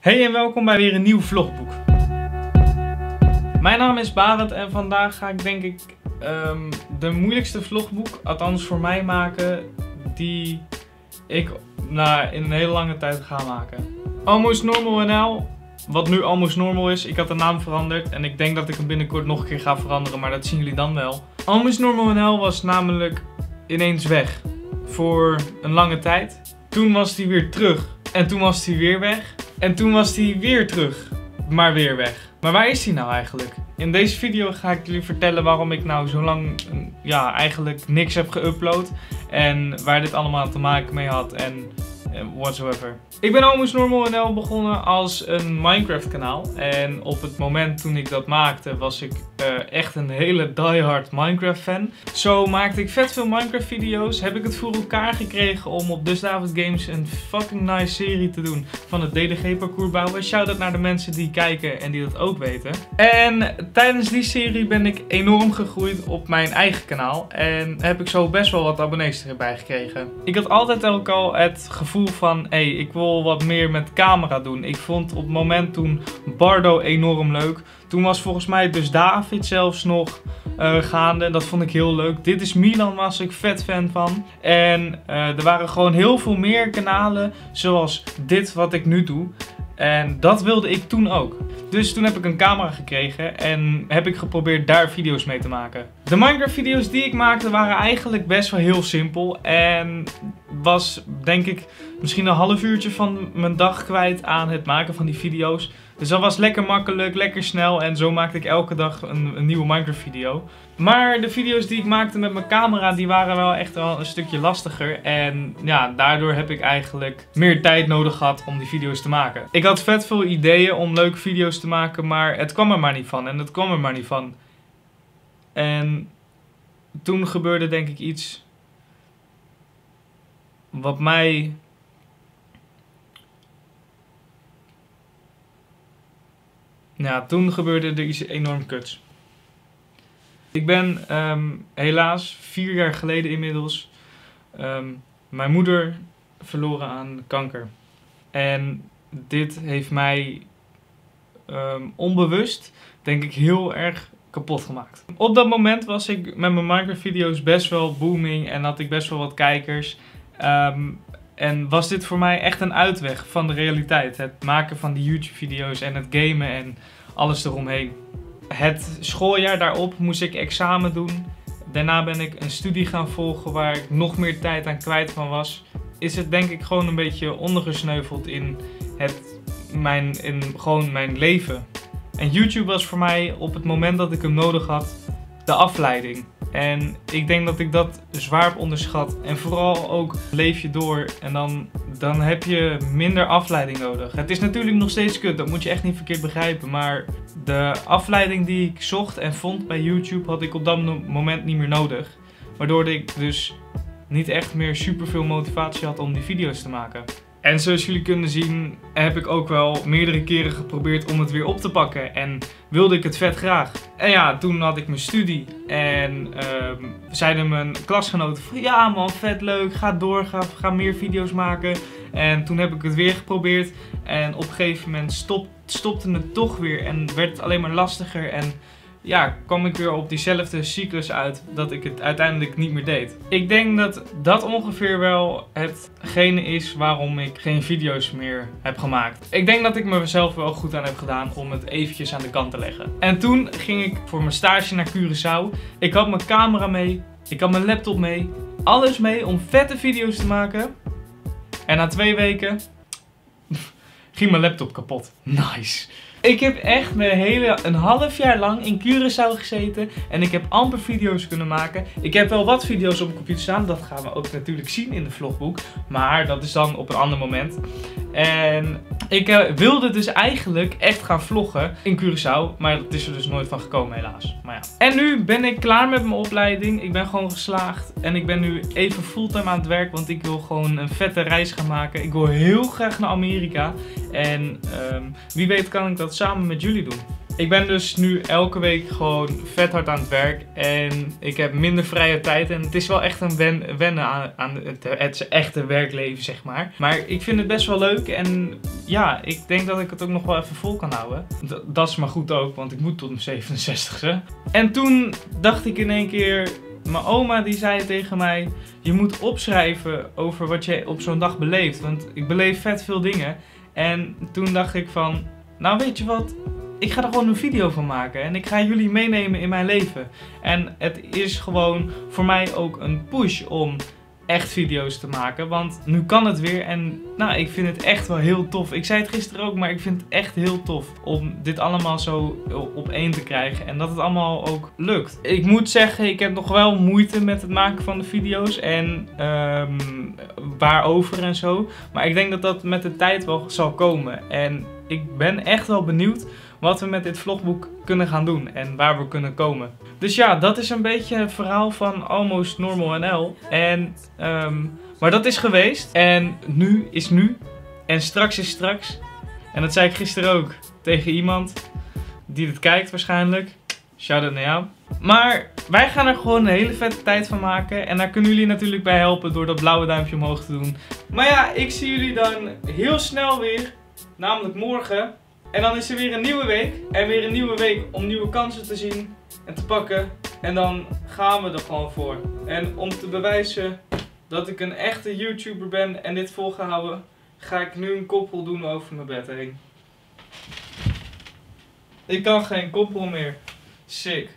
Hey en welkom bij weer een nieuw vlogboek. Mijn naam is Barend en vandaag ga ik denk ik ehm, de moeilijkste vlogboek, althans voor mij maken, die ik nou, in een hele lange tijd ga maken. Almost Normal NL, wat nu Almost Normal is, ik had de naam veranderd en ik denk dat ik hem binnenkort nog een keer ga veranderen, maar dat zien jullie dan wel. Almost Normal NL was namelijk ineens weg voor een lange tijd. Toen was hij weer terug en toen was hij weer weg. En toen was hij weer terug, maar weer weg. Maar waar is hij nou eigenlijk? In deze video ga ik jullie vertellen waarom ik nou zo lang ja, eigenlijk niks heb geüpload. En waar dit allemaal te maken mee had en whatsoever. Ik ben Almost Normal NL begonnen als een Minecraft kanaal. En op het moment toen ik dat maakte was ik uh, echt een hele diehard Minecraft fan. Zo maakte ik vet veel Minecraft video's. Heb ik het voor elkaar gekregen om op Dus David Games een fucking nice serie te doen van het DDG parcours bouwen. Shout-out naar de mensen die kijken en die dat ook weten. En tijdens die serie ben ik enorm gegroeid op mijn eigen kanaal. En heb ik zo best wel wat abonnees erbij gekregen. Ik had altijd ook al het gevoel van, hé, hey, ik wil wat meer met camera doen. Ik vond op het moment toen Bardo enorm leuk. Toen was volgens mij dus David zelfs nog uh, gaande. Dat vond ik heel leuk. Dit is Milan, was ik vet fan van. En uh, er waren gewoon heel veel meer kanalen zoals dit wat ik nu doe. En dat wilde ik toen ook. Dus toen heb ik een camera gekregen en heb ik geprobeerd daar video's mee te maken. De Minecraft video's die ik maakte waren eigenlijk best wel heel simpel. En was denk ik misschien een half uurtje van mijn dag kwijt aan het maken van die video's. Dus dat was lekker makkelijk, lekker snel en zo maakte ik elke dag een, een, nieuwe Minecraft video. Maar de video's die ik maakte met mijn camera, die waren wel echt wel een stukje lastiger. En ja, daardoor heb ik eigenlijk meer tijd nodig gehad om die video's te maken. Ik had vet veel ideeën om leuke video's te maken, maar het kwam er maar niet van. En het kwam er maar niet van. En toen gebeurde denk ik iets wat mij Ja, toen gebeurde er iets enorm kuts. Ik ben ehm, helaas vier jaar geleden inmiddels ehm, mijn moeder verloren aan kanker. En dit heeft mij ehm, onbewust, denk ik, heel erg kapot gemaakt. Op dat moment was ik met mijn Minecraft video's best wel booming en had ik best wel wat kijkers. En was dit voor mij echt een uitweg van de realiteit. Het maken van die YouTube video's en het gamen en alles eromheen. Het schooljaar daarop moest ik examen doen. Daarna ben ik een studie gaan volgen waar ik nog meer tijd aan kwijt van was. Is het denk ik gewoon een beetje ondergesneuveld in, het, mijn, in gewoon mijn leven. En YouTube was voor mij op het moment dat ik hem nodig had de afleiding. En ik denk dat ik dat zwaar heb onderschat. En vooral ook leef je door en dan, dan heb je minder afleiding nodig. Het is natuurlijk nog steeds kut, dat moet je echt niet verkeerd begrijpen. Maar de afleiding die ik zocht en vond bij YouTube had ik op dat moment niet meer nodig. Waardoor ik dus niet echt meer super veel motivatie had om die video's te maken. En zoals jullie kunnen zien heb ik ook wel meerdere keren geprobeerd om het weer op te pakken. En wilde ik het vet graag. En ja, toen had ik mijn studie. En uh, zeiden mijn klasgenoten van ja man, vet leuk, ga door, ga, ga meer video's maken. En toen heb ik het weer geprobeerd. En op een gegeven moment stop, stopte het toch weer en werd het alleen maar lastiger. En ja, kwam ik weer op diezelfde cyclus uit dat ik het uiteindelijk niet meer deed. Ik denk dat dat ongeveer wel hetgene is waarom ik geen video's meer heb gemaakt. Ik denk dat ik mezelf wel goed aan heb gedaan om het eventjes aan de kant te leggen. En toen ging ik voor mijn stage naar Curaçao. Ik had mijn camera mee, ik had mijn laptop mee, alles mee om vette video's te maken. En na twee weken ging mijn laptop kapot. Nice. Ik heb echt mijn hele, een half jaar lang in Curaçao gezeten en ik heb amper video's kunnen maken. Ik heb wel wat video's op mijn computer staan, dat gaan we ook natuurlijk zien in de vlogboek. Maar dat is dan op een ander moment. En ik uh, wilde dus eigenlijk echt gaan vloggen in Curaçao, maar dat is er dus nooit van gekomen helaas. Maar ja. En nu ben ik klaar met mijn opleiding, ik ben gewoon geslaagd en ik ben nu even fulltime aan het werk, want ik wil gewoon een vette reis gaan maken. Ik wil heel graag naar Amerika en um, wie weet kan ik dat samen met jullie doen. Ik ben dus nu elke week gewoon vet hard aan het werk. En ik heb minder vrije tijd. En het is wel echt een wen wennen aan, aan het, echte werkleven, zeg maar. Maar ik vind het best wel leuk. En ja, ik denk dat ik het ook nog wel even vol kan houden. Dat is maar goed ook, want ik moet tot mijn 67ste. En toen dacht ik in één keer mijn oma die zei tegen mij: Je moet opschrijven over wat je op zo'n dag beleeft. Want ik beleef vet veel dingen. En toen dacht ik van: Nou, weet je wat? Ik ga er gewoon een video van maken. En ik ga jullie meenemen in mijn leven. En het is gewoon voor mij ook een push om echt video's te maken. Want nu kan het weer en nou, ik vind het echt wel heel tof. Ik zei het gisteren ook, maar ik vind het echt heel tof om dit allemaal zo op één te krijgen. En dat het allemaal ook lukt. Ik moet zeggen, ik heb nog wel moeite met het maken van de video's en um, waarover en zo. Maar ik denk dat dat met de tijd wel zal komen. En ik ben echt wel benieuwd wat we met dit vlogboek kunnen gaan doen en waar we kunnen komen. Dus ja, dat is een beetje het verhaal van Almost Normal NL. En, um, maar dat is geweest en nu is nu en straks is straks. En dat zei ik gisteren ook tegen iemand die het kijkt waarschijnlijk. Shout-out naar jou. Maar wij gaan er gewoon een hele vette tijd van maken. En daar kunnen jullie natuurlijk bij helpen door dat blauwe duimpje omhoog te doen. Maar ja, ik zie jullie dan heel snel weer. Namelijk morgen. En dan is er weer een nieuwe week. En weer een nieuwe week om nieuwe kansen te zien en te pakken. En dan gaan we er gewoon voor. En om te bewijzen dat ik een echte YouTuber ben en dit volgehouden, ga ik nu een koppel doen over mijn bed heen. Ik kan geen koppel meer. Sick.